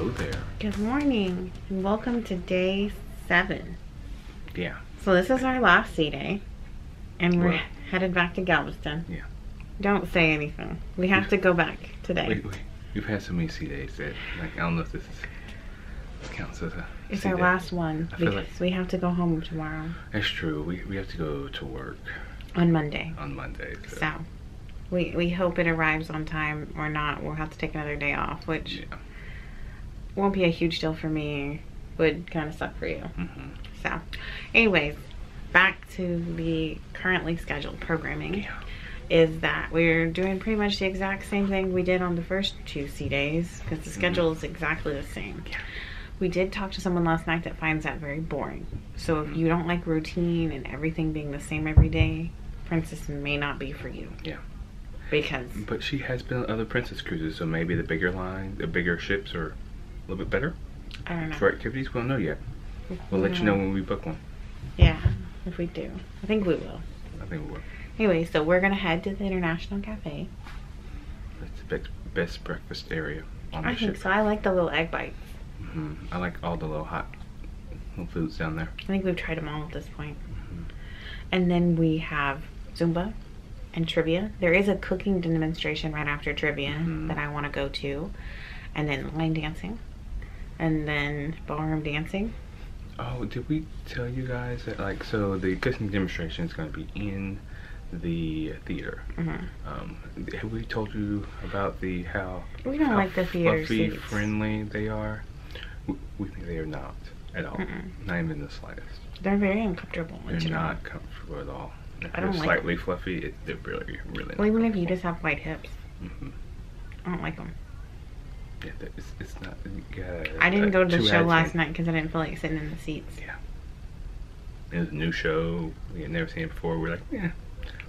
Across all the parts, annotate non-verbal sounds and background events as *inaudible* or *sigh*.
Hello there. Good morning and welcome to day seven. Yeah. So this is our last sea day and we're Well- headed back to Galveston. Yeah. Don't say anything. We have to go back today. Wait, wait. We've had so many sea days that, like, I don't know if this is counts as a. it's our day. last one I because like- we have to go home tomorrow That's true. We, we have to go to work on Monday. on Monday. So, So we we hope it arrives on time or not. We'll have to take another day off, which yeah. Won't be a huge deal for me. Would kind of suck for you. hmm So, anyways, back to the currently scheduled programming. Yeah. is that we're doing pretty much the exact same thing we did on the first two sea days because the schedule is exactly the same. Yeah. We did talk to someone last night that finds that very boring. So if you don't like routine and everything being the same every day, Princess may not be for you. Yeah. Because But she has been on other princess cruises, so maybe the bigger line, the bigger ships are a little bit better I don't know. for activities. We don't know yet. We'll let you know when we book one. Yeah, if we do. I think we will. I think we will. Anyway, so we're gonna head to the International Cafe. It's the best, best breakfast area on the I think ship. so. I like the little egg bites. hmm I like all the little hot little foods down there. I think we've tried them all at this point. Mhm. And then we have Zumba and trivia. There is a cooking demonstration right after trivia Mhm. that I want to go to. And then line dancing. And then ballroom dancing. Oh, did we tell you guys that like so the cooking demonstration is going to be in the theater? hmm Um, have we told you about the how We don't how like the theater fluffy, seats. friendly they are? We, we think they are not at all. Mm-mm. Not even the slightest. They're very uncomfortable. They're you know. not comfortable at all. If I don't like slightly fluffy, it, they're really, really. Well, even if you just have white hips, hmm I don't like them. Yeah, it's, it's not. Uh, I didn't uh, go to the show last night because I didn't feel like sitting in the seats. Yeah. It was a new show. We had never seen it before. We're like, yeah,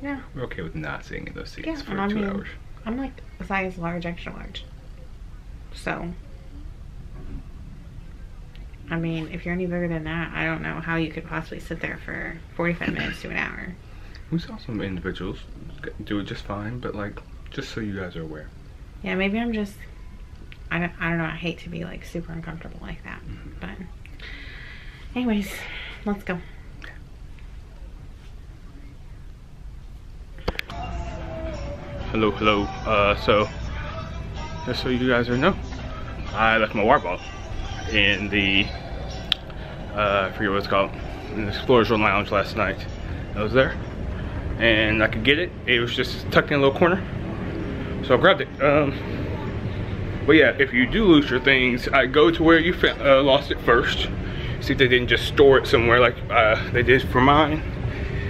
Yeah. we're okay with not sitting in those seats Yeah, for I two mean- hours. I'm like a size large, extra large. So, I mean, if you're any bigger than that, I don't know how you could possibly sit there for 45 *clears throat* minutes to an hour. We saw some individuals do it just fine, but like, just so you guys are aware. Yeah, maybe I'm just, I don't, I don't know, I hate to be like super uncomfortable like that. But, anyways, let's go. Hello, hello. Uh, so, just so you guys are know, I left my water bottle in the, uh, I forget what it's called, in the Explorers Lounge last night. I was there, and I could get it. It was just tucked in a little corner, so I grabbed it. Um, but yeah, if you do lose your things, I go to where you uh, lost it first. See if they didn't just store it somewhere like uh, they did for mine.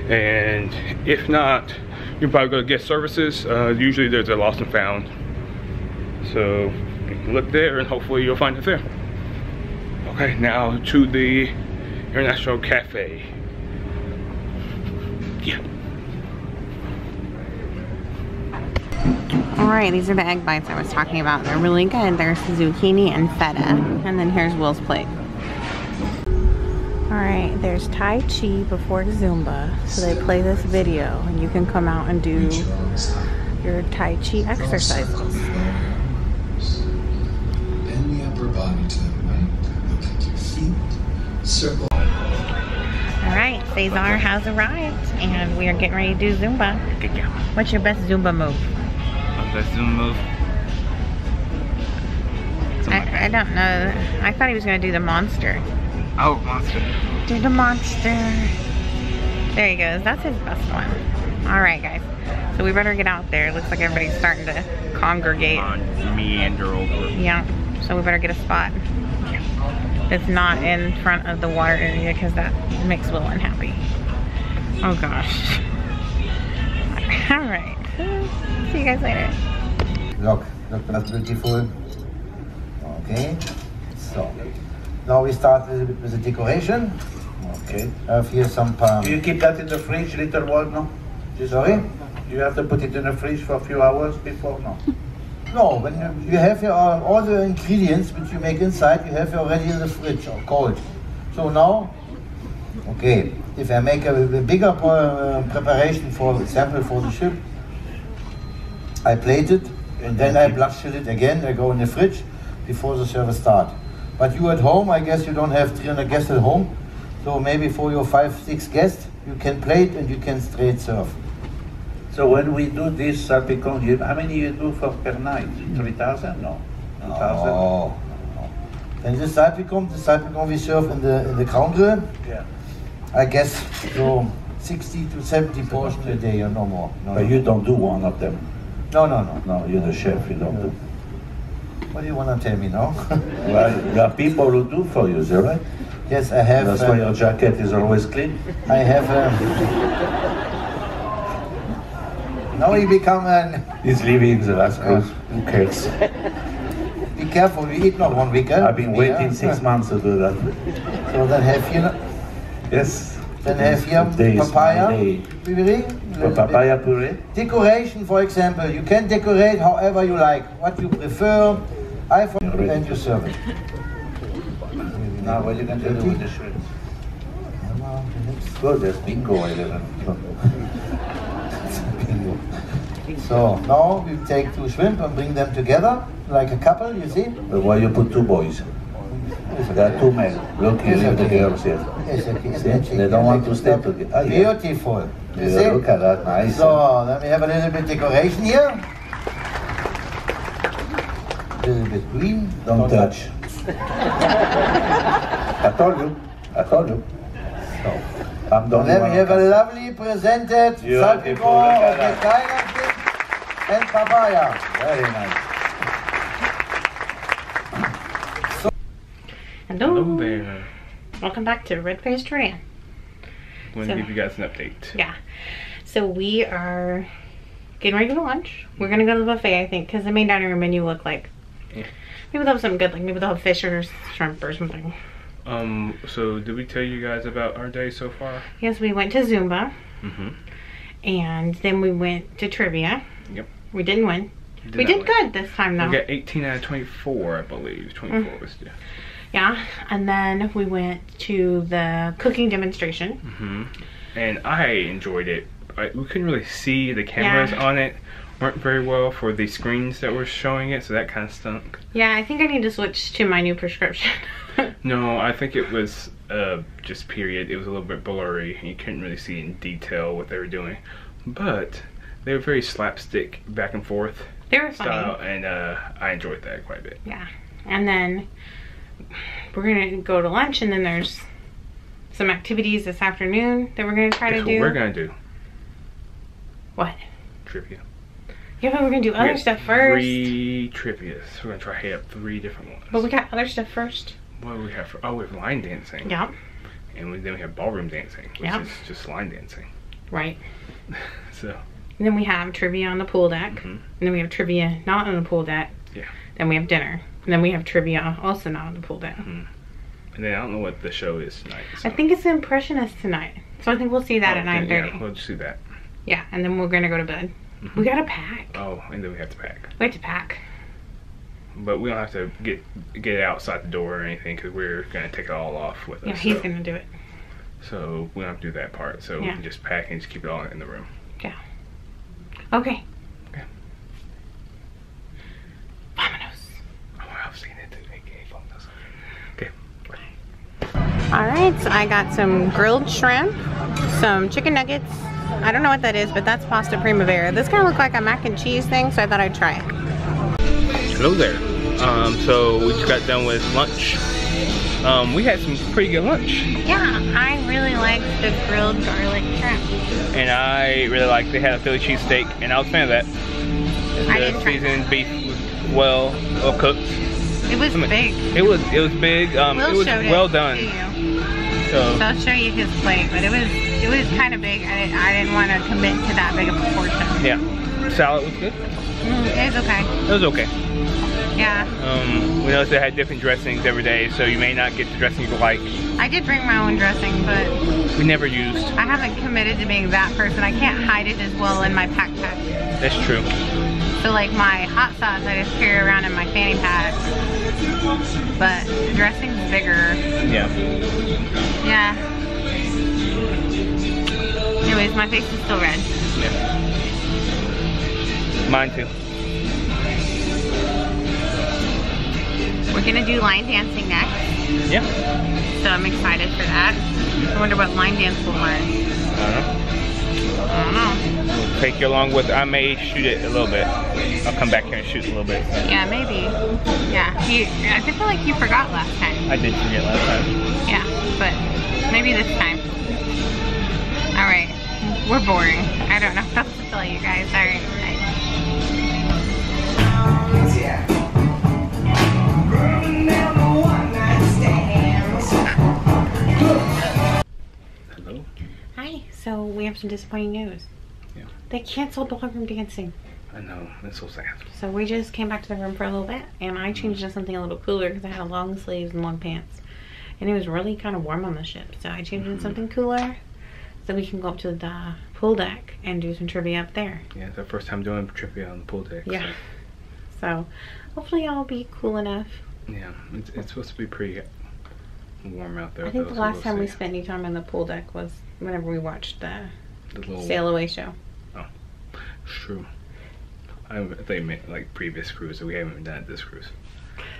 And if not, you probably go to guest services. Uh, usually there's a lost and found. So look there and hopefully you'll find it there. Okay, now to the International Cafe. Yeah. All right, these are the egg bites I was talking about. They're really good. There's zucchini and feta. And then here's Will's plate. All right, there's Tai Chi before Zumba. So they play this video and you can come out and do your Tai Chi exercises. Bend the upper body to the right. Look at your feet. Circle. All right, Cesar has arrived and we are getting ready to do Zumba. Good job. What's your best Zumba move? Zoom move. I, I don't know. I thought he was going to do the monster. Oh, monster. Do the monster. There he goes. That's his best one. All right, guys. So we better get out there. Looks like everybody's starting to congregate. On meander over. Yeah. So we better get a spot that's not in front of the water area because that makes Will unhappy. Oh gosh. All right. See you guys later. Look, look, that's beautiful. Okay, so now we start with, with the decoration. Okay, I have here some palm. Do you keep that in the fridge, little one? No? Just- Sorry? You have to put it in the fridge for a few hours before? No. *laughs* No, when you, you have your, uh, all the ingredients which you make inside, you have already in the fridge or cold. So now, okay, if I make a, a bigger uh, preparation, for example, for the ship, I plate it and then I blush it again. I go in the fridge. before the service start. But you at home, I guess you don't have 300 guests at home, so maybe for your five, six guests, you can plate and you can straight serve. So when we do this salpicon, you, how many you do for per night? 3,000? No. 2,000? Oh. And the salpicon, the salpicon we serve in the in the crown grill, Yeah. I guess so 60 to 70 portions a day or no more. No, But no. you don't do one of them. no, no, no. No, you're the chef, you don't do. What do you want to tell me now? *laughs* Well, there are people who do for you, is that right? yes, I have. That's uh, why your jacket is always clean. I have. Um, now you become an. He's leaving the last cruise. Who cares? Be careful, we eat not one week. eh? I've been waiting six months to do that. So that have here, Yes. then have here papaya. Puree, papaya puree? Decoration, for example, you can decorate however you like, what you prefer. I and you serve it. Now what are you going to do with the shrimps? Good, there's bingo Bingo. *laughs* So now we take two shrimp and bring them together like a couple, you see? Why you put two boys? There are two men. Look, you leave the girls here. See? They don't want to stay together. Ah, yeah. Beautiful. You see? look at that, nice. So then we have a little bit decoration here. A little bit green. Don't touch. *laughs* I told you. I told you. So, I'm only then we have a lovely presented Beautiful, at of the and papaya. Very nice. Hello. Hello there. Welcome back to Red Face Jordan. I'm going So- to give you guys an update. Yeah. So we are getting ready to lunch. We're gonna go to the buffet, I think, because the main dining room menu looked like Yeah. maybe they'll have something good, like maybe they'll have fish or shrimp or something. Um, so did we tell you guys about our day so far? Yes, we went to Zumba Mm-hmm. and then we went to trivia. Yep. We didn't win. we did good this time though. We got 18 out of 24, I believe. 24 was due. Yeah. And then we went to the cooking demonstration. hmm And I enjoyed it. I, we couldn't really see the cameras Yeah. on it. weren't very well for the screens that were showing it, so that kind of stunk. Yeah, I think I need to switch to my new prescription. *laughs* No, I think it was uh, just period. It was a little bit blurry. You couldn't really see in detail what they were doing, but they were very slapstick back and forth they were funny. style, and uh, I enjoyed that quite a bit. Yeah. And then we're gonna go to lunch and then there's some activities this afternoon that we're gonna try to what do. we're gonna do? What? Trivia. Yeah, but we're gonna do We other stuff first. Three trivias. We're gonna try to hit up three different ones. But we got other stuff first. what do we have for? Oh, we have line dancing. Yep. And we, then we have ballroom dancing, which Yeah. is just line dancing. Right. *laughs* So And then we have trivia on the pool deck. Mhm. And then we have trivia not on the pool deck. Yeah. Then we have dinner. And then we have trivia also not on the pool deck. and then I don't know what the show is tonight. I think it's the Impressionist tonight. So I think we'll see that Oh, at okay, nine thirty. Yeah, we'll just do that. Yeah, and then we're gonna go to bed. Mhm. We gotta pack. Oh, and then we have to pack. We have to pack. But we don't have to get get it outside the door or anything because we're gonna take it all off with us. Yeah, he's so, gonna do it. so we don't have to do that part. So we Yeah. can just pack and just keep it all in the room. Yeah. Okay. Vamonos. Oh, I've seen it. They gave them this. Okay. I got some grilled shrimp, some chicken nuggets. I don't know what that is, but that's pasta primavera. This kind of looked like a mac and cheese thing, so I thought I'd try it. Hello there. Um, so we just got done with lunch. Um, we had some pretty good lunch, Yeah, I really like the grilled garlic shrimp. and I really liked. They had a Philly cheesesteak, and I was a fan of that. I The didn't try seasoned beef was well, well cooked. It was I mean, big. It was it was big. Um, it was well it done. To you. So So I'll show you his plate, but it was it was kind of big. I didn't, I didn't want to commit to that big of a portion. yeah, salad was good. Mm, it was okay. It was okay. Yeah, Um, we noticed they had different dressings every day, so you may not get the dressing you like. I did bring my own dressing, but We never used. I haven't committed to being that person. I can't hide it as well in my backpack. That's true. So like my hot sauce, I just carry around in my fanny pack. But the dressing's bigger. Yeah. Yeah. Anyways, my face is still red. Yeah. Mine too. We're gonna do line dancing next, Yeah. so I'm excited for that. I wonder what line dance we'll learn. I don't know. I don't know. We'll take you along with. I may shoot it a little bit. I'll come back here and shoot a little bit. Yeah, maybe. Yeah, you, I feel like you forgot last time. I did forget last time. Yeah, but maybe this time. All right, we're boring. I don't know *laughs* what else to tell you guys. All right, bye. Hello. Hi. So we have some disappointing news. They canceled the ballroom dancing. I know. That's so sad. So we just came back to the room for a little bit, and I changed mm. to something a little cooler because I had long sleeves and long pants, and it was really kind of warm on the ship. So I changed into mm-hmm. something cooler, so we can go up to the pool deck and do some trivia up there. Yeah, it's our first time doing trivia on the pool deck. Yeah. So hopefully I'll be cool enough. Yeah, it's, it's supposed to be pretty warm out there. I think though, the so last we'll time we spent any time on the pool deck was whenever we watched the the sail away show. It's true. I haven't- meant like previous cruise. We haven't even done it this cruise.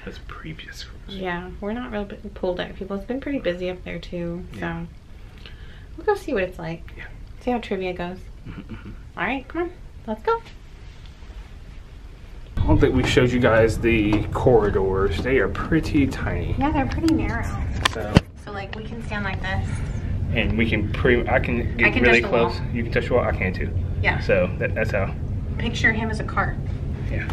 That's previous cruise. Yeah, we're not real pulled pool deck people. It's been pretty busy up there too. So Yeah. we'll go see what it's like. Yeah. See how trivia goes. Mhm. All right, come on, let's go. I don't think we showed you guys the corridors. They are pretty tiny. Yeah, they're pretty narrow. So, So like we can stand like this. And we can pre. I can get I can really wall. close. You can touch the wall. I can too. Yeah. So that, that's how. Picture him as a cart. Yeah.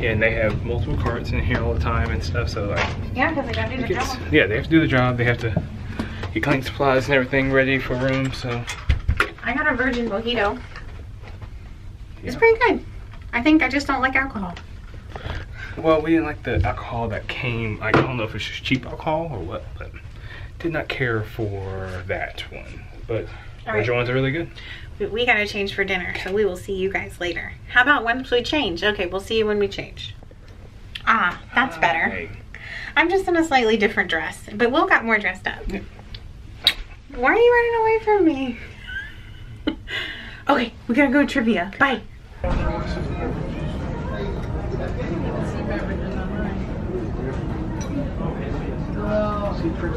Yeah, and they have multiple carts in here all the time and stuff. So like, Yeah, because they gotta do the job. yeah, they have to do the job. They have to get cleaning supplies and everything ready for room. So I got a virgin mojito. It's pretty good. I think I just don't like alcohol. Well, we didn't like the alcohol that came. Like, I don't know if it's just cheap alcohol or what, but did not care for that one. But All right. ones are really good. We- We gotta change for dinner, so we will see you guys later. How about once we change? Okay, we'll see you when we change. Ah, that's better. Hey, I'm just in a slightly different dress, but Will got more dressed up. Yeah. Why are you running away from me? *laughs* okay, we gotta go to trivia. Bye. Okay,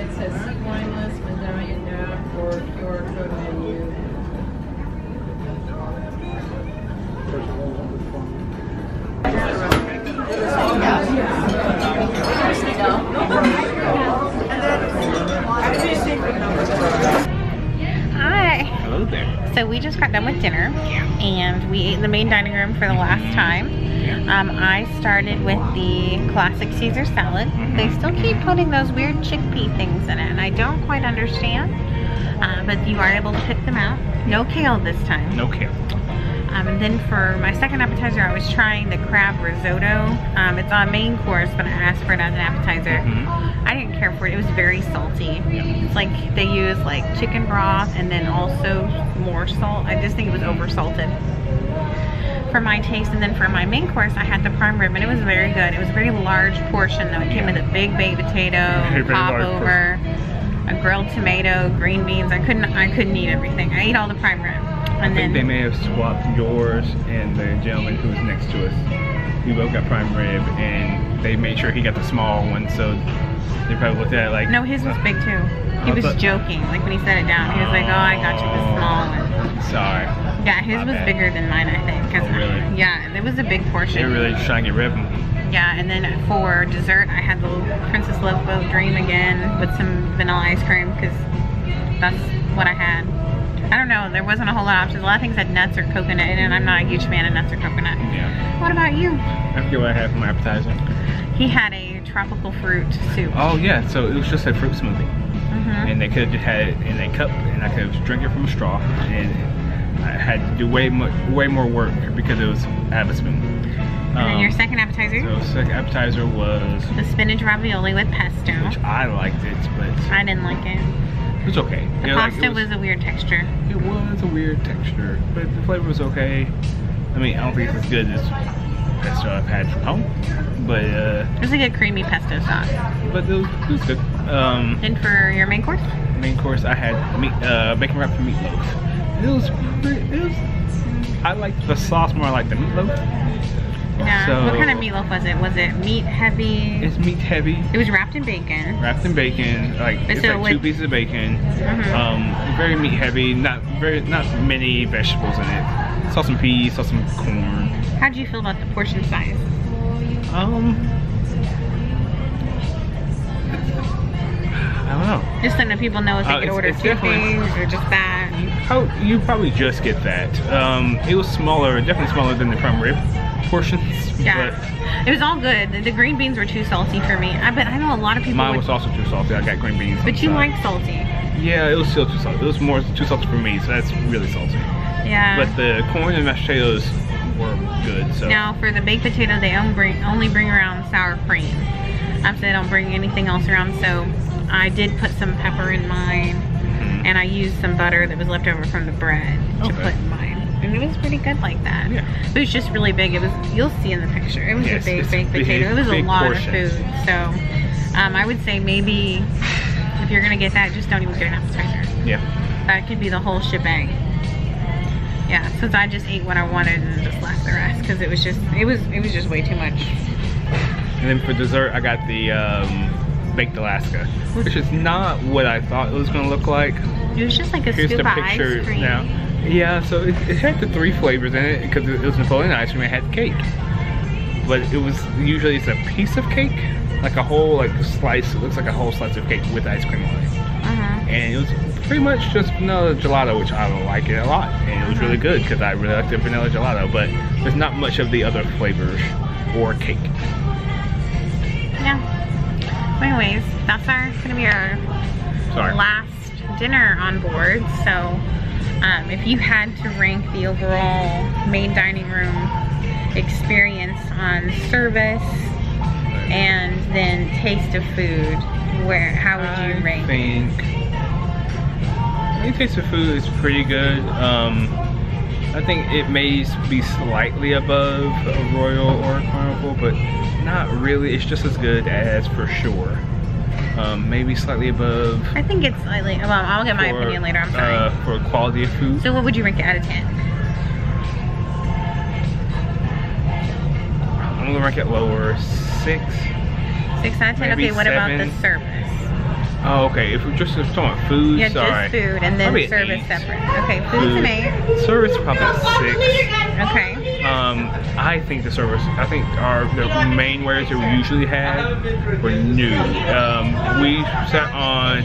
it says sea wineless medallion now for QR code menu. Hi. hello there. So we just got done with dinner, and we ate in the main dining room for the last time. Um, I started with the classic Caesar salad. They still keep putting those weird chickpea things in it, and I don't quite understand. Uh, but you are able to pick them out. No kale this time. No kale. Um, and then for my second appetizer, I was trying the crab risotto. Um, it's on main course, but I asked for it as an appetizer. I didn't care for it. It was very salty. It's like they use like chicken broth and then also more salt. I just think it was over salted for my taste. And then for my main course, I had the prime rib, and it was very good. It was a very large portion though. It came with a big baked potato, *laughs* Very, very pop over, a grilled tomato, green beans. I couldn't I couldn't eat everything. I ate all the prime rib. I And think they may have swapped yours and the gentleman who was next to us. We both got prime rib, and they made sure he got the small one. So they probably looked at it like, no, his was big too. He was joking. Like when he set it down, he was like, "Oh, I got you the small one." Sorry. Yeah, his My was bad. bigger than mine, I think. Oh, really? Yeah, it was a big They portion. were really just trying to get rid of him. Yeah, and then for dessert, I had the Princess Love Boat Dream again with some vanilla ice cream because that's what I had. I don't know, there wasn't a whole lot of options. A lot of things had nuts or coconut in it, and I'm not a huge fan of nuts or coconut. Yeah. What about you? I forget what I had for my appetizer. He had a tropical fruit soup. Oh yeah, so it was just a fruit smoothie. Mhm. and they could have had it in a cup and I could have drank it from a straw and I had to do way more way more work because it was I have a spoon. And then Um, your second appetizer, so second appetizer was the spinach ravioli with pesto. which I liked it, but I didn't like it. it was okay. The Yeah, like, pasta it was, a weird texture. it was a weird texture, but the flavor was okay. I mean, I don't think it's as good as pesto I've had from home, but uh, It was like a good creamy pesto sauce. but it was, it was good. Um, And for your main course? main course I had meat, uh, bacon wrapped meatloaf. It was, pretty- it was. I liked the sauce more like the meatloaf. Yeah. So- what kind of meatloaf was it? Was it meat heavy? It's meat heavy, it was wrapped in bacon. wrapped in bacon. Like But it's so like two pieces of bacon. Mhm. Um, very meat heavy. Not very, not many vegetables in it. Saw some peas, saw some corn. How did you feel about the portion size? Um, Just so that people know if they Uh, could order two things or just that. How you probably just get that. Um, it was smaller, definitely smaller than the prime rib portions. Yeah. It was all good. The, the green beans were too salty for me. I bet I know a lot of But people mine would, was also too salty. I got green beans. but you like salty. Yeah, it was still too salty. It was more too salty for me, so that's really salty. Yeah. But the corn and mashed potatoes were good. So Now for the baked potato, they only bring, only bring around sour cream. Um, so they don't bring anything else around. So I did put some pepper in mine, Mhm. and I used some butter that was left over from the bread to put in mine. And it was pretty good like that. Yeah. But it was just really big. It was you'll see in the picture. It was Yes, a big baked big- potato. It was a lot portion. of food. So um, I would say maybe if you're gonna get that, just don't even get an appetizer. yeah. That could be the whole shebang. Yeah, since I just ate what I wanted and just left the rest because it was just it was it was just way too much. And then for dessert, I got the um, baked Alaska, which is not what I thought it was going to look like. It was just like a Here's scoop the picture ice cream. now. Yeah, so it, it had the three flavors in it because it was Napoleon ice cream. It had cake, but it was usually it's a piece of cake, like a whole like slice. It looks like a whole slice of cake with ice cream on it, Uh-huh. and it was pretty much just vanilla gelato, which I like it a lot, and it was really good because I really like the vanilla gelato. But there's not much of the other flavors or cake. Yeah. Anyways, that's our gonna be our Sorry. last dinner on board. So um, if you had to rank the overall main dining room experience on service and then taste of food, where how would you I rank? think I think taste of food is pretty good. Um, I think it may be slightly above a Royal or a Carnival, but not really. It's just as good as for sure. Um, maybe slightly above. I think it's slightly. Well, I'll get my for, opinion later. I'm sorry. Uh, for quality of food. so, what would you rank it out of ten? I'm gonna rank it lower. Six. Six out of ten. Okay. What about the service? Oh, okay. If we're just talking about food, Yeah, sorry. just food and then Probably service separate. Okay, food's an Food. eight. Service probably six. Okay. Um, I think the service, I think our the main wares that we usually had were new. Um, we sat on,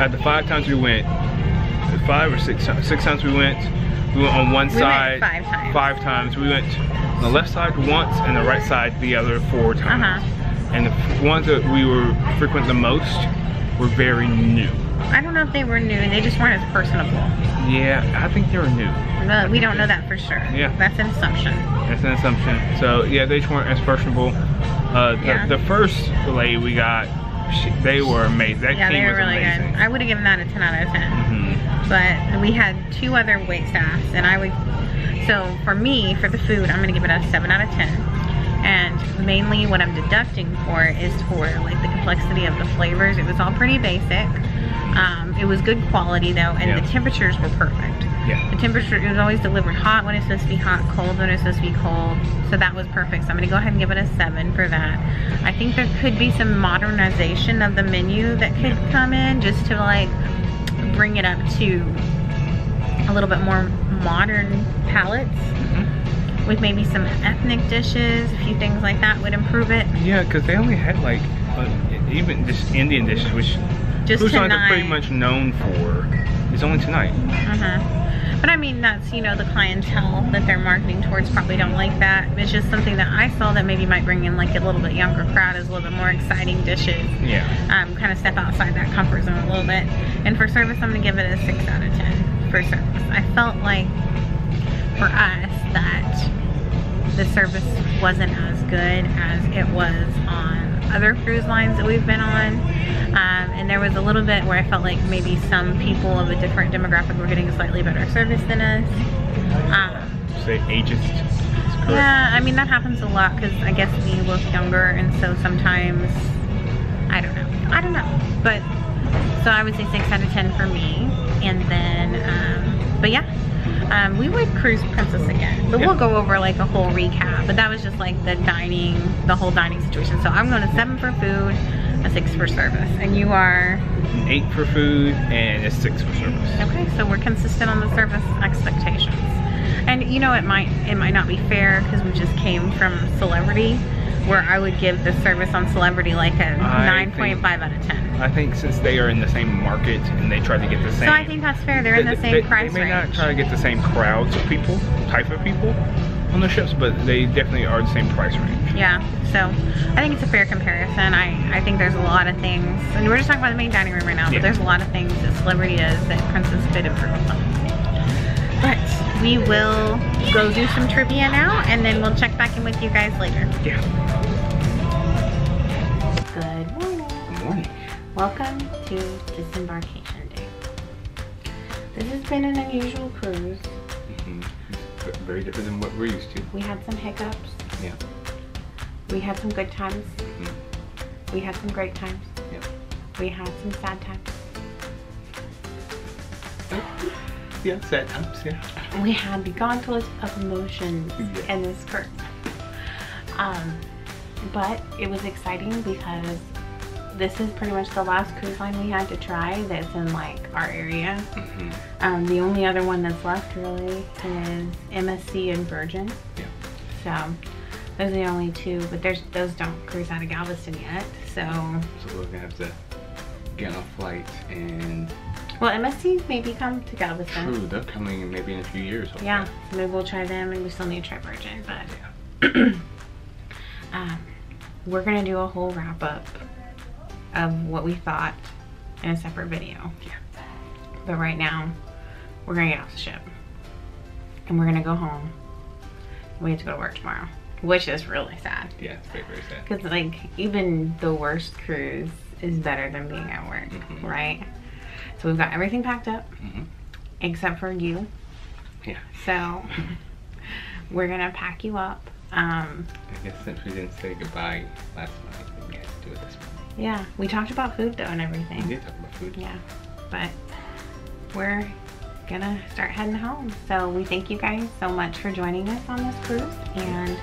at the five times we went, five or six times, six times we went, we went on one We side. five times. Five times. We went on the left side once and the right side the other four times. Uh-huh. And the ones that we were frequent the most were very new. I don't know if they were new. They just weren't as personable. Yeah, I think they were new. But we don't know that for sure. Yeah. That's an assumption. That's an assumption. So yeah, they just weren't as personable. Uh, the, Yeah. the first filet we got, they were amazing. That yeah, they were was really amazing. good. I would have given that a 10 out of 10. Mhm. But we had two other wait staffs, and I would. So for me, for the food, I'm gonna give it a 7 out of 10. And mainly what I'm deducting for is for like the complexity of the flavors. It was all pretty basic. Um, it was good quality though, and Yeah. the temperatures were perfect. Yeah. The temperature, it was always delivered hot when it's supposed to be hot, cold when it's supposed to be cold. So that was perfect. So I'm gonna go ahead and give it a seven for that. I think there could be some modernization of the menu that could come in just to like bring it up to a little bit more modern palates Mhm. with maybe some ethnic dishes, a few things like that would improve it. Yeah, because they only had like uh, even just Indian dishes, which Just lines are pretty much known for. It's only tonight. Uh-huh. But I mean, that's, you know, the clientele that they're marketing towards probably don't like that. It's just something that I saw that maybe might bring in like a little bit younger crowd as a little bit more exciting dishes. Yeah. Um, kind of step outside that comfort zone a little bit. And for service, I'm gonna give it a six out of 10 for service. I felt like for us that the service wasn't as good as it was on other cruise lines that we've been on. Um, and there was a little bit where I felt like maybe some people of a different demographic were getting a slightly better service than us. Um, Say ageist. Yeah, I mean that happens a lot because I guess we look younger, and so sometimes I don't know. I don't know, but so I would say six out of ten for me, and then, um, but yeah, Um, we would cruise Princess again, but Yeah. we'll go over like a whole recap. But that was just like the dining, the whole dining situation. So I'm going to seven for food, a six for service, and you are An eight for food and a six for service. okay. So we're consistent on the service expectations. And you know, it might it might not be fair because we just came from Celebrity, where I would give the service on Celebrity like a 9.5 out of ten. I think since they are in the same market and they try to get the same. So I think that's fair. They're in the same they, price They may not try to get the same crowds of people, type of people on the ships, but they definitely are the same price range. Yeah, so I think it's a fair comparison. I, I think there's a lot of things, and we're just talking about the main dining room right now, Yeah. but there's a lot of things that Celebrity does that Princess could improve upon. But we will go do some trivia now, and then we'll check back in with you guys later. Yeah. Good morning. Good morning. Welcome to Disembarkation Day. This has been an unusual cruise. Mm -hmm. Very different than what we're used to. We had some hiccups. Yeah. We had some good times. Mm -hmm. We had some great times. Yeah. We had some sad times. Yeah, sad times, yeah. we had the gauntlet of emotions Yeah. in this cruise. Um, but it was exciting because this is pretty much the last cruise line we had to try that's in like our area. hmm Um, the only other one that's left really is MSC and Virgin. Yeah. So those are the only two, but there's those don't cruise out of Galveston yet. So So we're gonna have to get on a flight and well, MSC maybe come to Galveston. true, they're coming maybe in a few years. hopefully. Yeah, so maybe we'll try them, and we still need to try Virgin, but Yeah. *clears throat* um, we're gonna do a whole wrap up of what we thought in a separate video. Yeah. But right now, we're gonna get off the ship, and we're gonna go home. We have to go to work tomorrow, which is really sad. Yeah, it's very, very sad. Cause like even the worst cruise is better than being at work, Mhm. right? So we've got everything packed up Mhm. except for you. Yeah. So *laughs* we're gonna pack you up. Um, I guess since we didn't say goodbye last night, we to do it this morning. yeah, we talked about food though and everything. We did talk about food. Yeah, but we're gonna start heading home. So we thank you guys so much for joining us on this cruise. And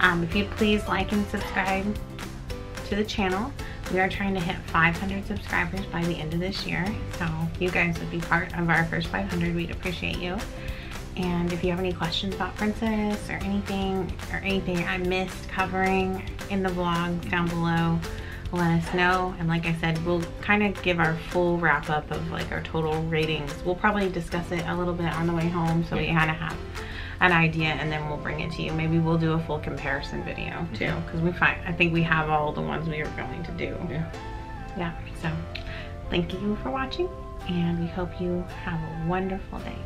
um, if you'd please like and subscribe to the channel. We are trying to hit 500 subscribers by the end of this year. So you guys would be part of our first 500, we'd appreciate you. And if you have any questions about Princess or anything or anything I missed covering in the vlogs down below, let us know. And like I said, we'll kind of give our full wrap up of like our total ratings. We'll probably discuss it a little bit on the way home so we kind of have an idea and then we'll bring it to you. Maybe we'll do a full comparison video too because we find I think we have all the ones we are going to do. Yeah. Yeah. So thank you for watching and we hope you have a wonderful day.